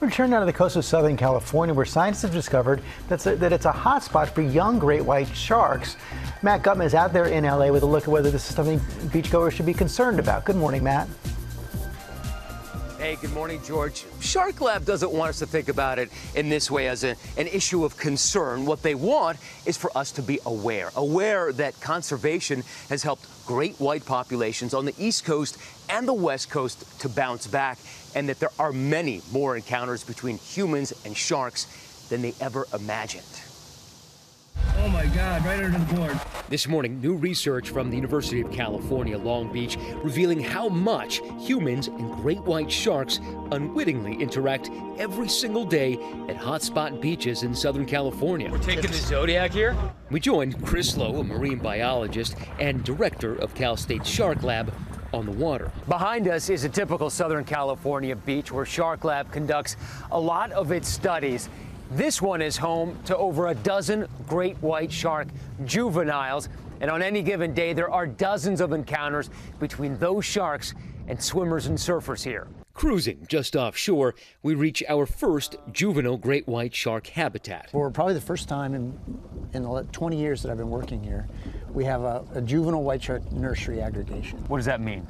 We're turning now to the coast of Southern California, where scientists have discovered that's a, that it's a hotspot for young great white sharks. Matt Gutman is out there in LA with a look at whether this is something beachgoers should be concerned about. Good morning, Matt. Hey, good morning, George. Shark Lab doesn't want us to think about it in this way as a, an issue of concern. What they want is for us to be aware, aware that conservation has helped great white populations on the East Coast and the West Coast to bounce back, and that there are many more encounters between humans and sharks than they ever imagined. My God, right under the board. This morning, new research from the University of California, Long Beach, revealing how much humans and great white sharks unwittingly interact every single day at hotspot beaches in Southern California. We're taking the Zodiac here? We joined Chris Lowe, a marine biologist and director of Cal State Shark Lab, on the water. Behind us is a typical Southern California beach where Shark Lab conducts a lot of its studies. This one is home to over a dozen great white shark juveniles, and on any given day, there are dozens of encounters between those sharks and swimmers and surfers here. Cruising just offshore, we reach our first juvenile great white shark habitat. For probably the first time in, in the 20 years that I've been working here, we have a, a juvenile white shark nursery aggregation. What does that mean?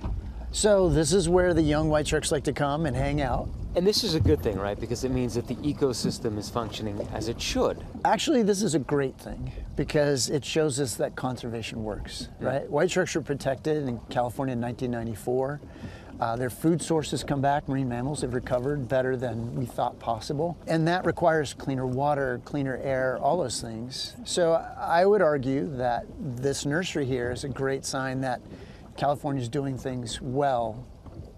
So this is where the young white sharks like to come and hang out. And this is a good thing, right? Because it means that the ecosystem is functioning as it should. Actually, this is a great thing because it shows us that conservation works, right? White sharks were protected in California in 1994. Uh, their food sources come back. Marine mammals have recovered better than we thought possible. And that requires cleaner water, cleaner air, all those things. So I would argue that this nursery here is a great sign that California is doing things well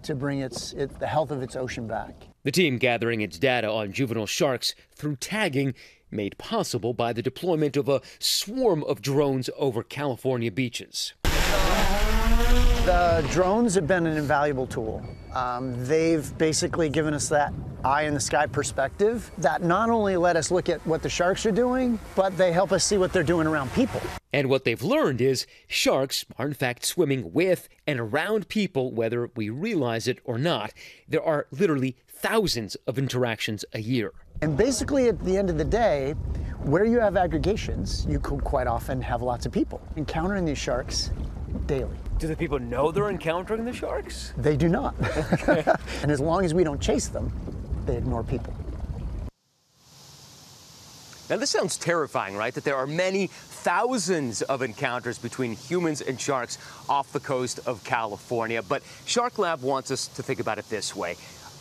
to bring its, it, the health of its ocean back. The team gathering its data on juvenile sharks through tagging made possible by the deployment of a swarm of drones over California beaches. The drones have been an invaluable tool. Um, they've basically given us that eye in the sky perspective that not only let us look at what the sharks are doing, but they help us see what they're doing around people. And what they've learned is sharks are in fact swimming with and around people, whether we realize it or not. There are literally thousands of interactions a year. And basically, at the end of the day, where you have aggregations, you could quite often have lots of people encountering these sharks daily. Do the people know they're encountering the sharks? They do not. and as long as we don't chase them, they ignore people. Now, this sounds terrifying, right? That there are many thousands of encounters between humans and sharks off the coast of California. But Shark Lab wants us to think about it this way.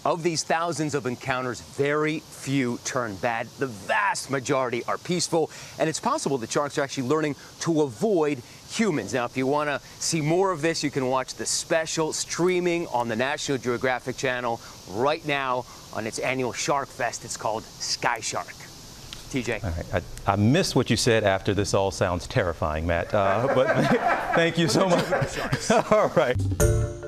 Of these thousands of encounters, very few turn bad. The vast majority are peaceful, and it's possible that sharks are actually learning to avoid humans. Now, if you want to see more of this, you can watch the special streaming on the National Geographic Channel right now on its annual Shark Fest. It's called Sky Shark. TJ. All right. I, I missed what you said after this all sounds terrifying, Matt. Uh, but thank you so much. all right.